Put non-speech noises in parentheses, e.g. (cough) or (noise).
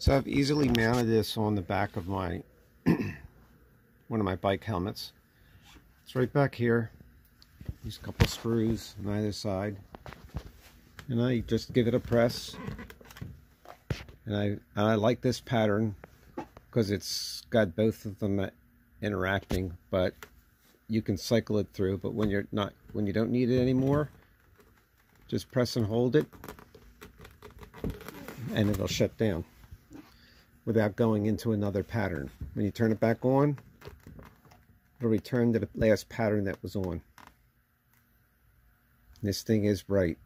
So I've easily mounted this on the back of my (clears throat) one of my bike helmets. It's right back here. These couple screws on either side. And I just give it a press. And I, and I like this pattern because it's got both of them uh, interacting, but you can cycle it through. But when you're not, when you don't need it anymore, just press and hold it and it'll shut down without going into another pattern. When you turn it back on, it'll return to the last pattern that was on. This thing is bright.